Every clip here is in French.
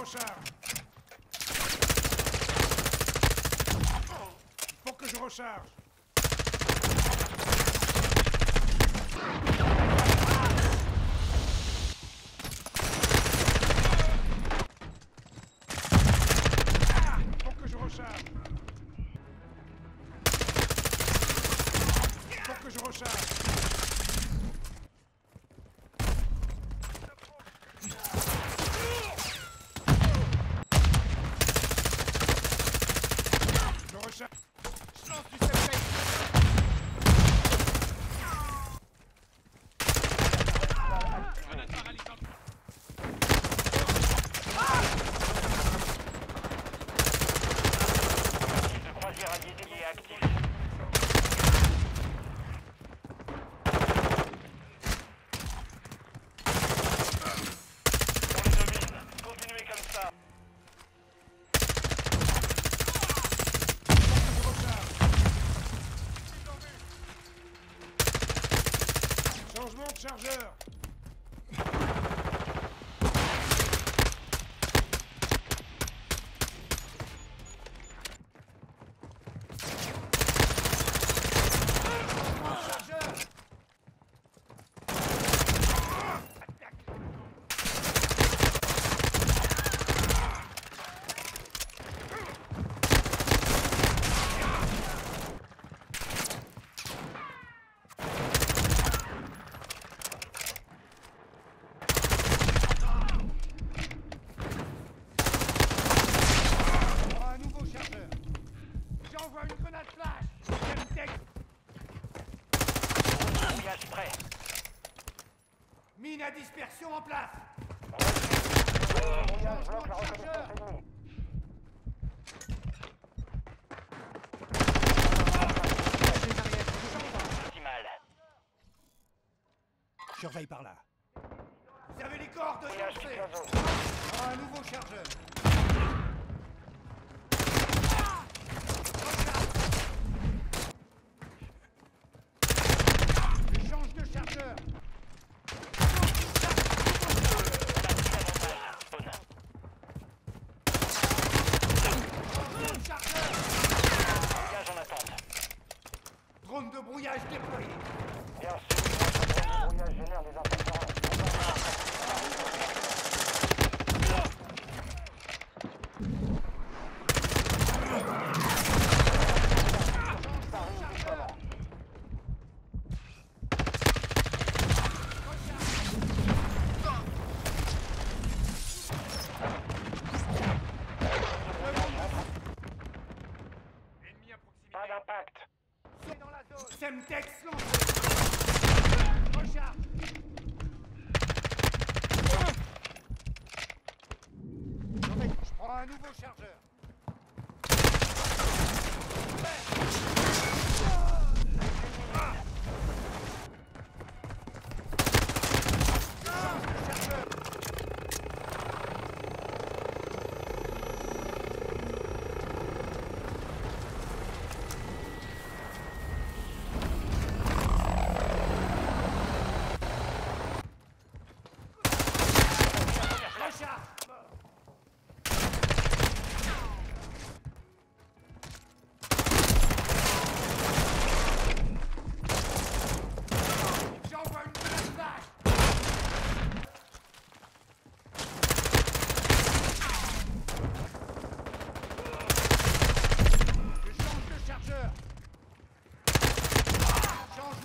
recharge. Faut que je recharge. Mine à dispersion en place. Surveille par là. Vous avez les cordes de ah, Un nouveau chargeur.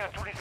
soutien à tous les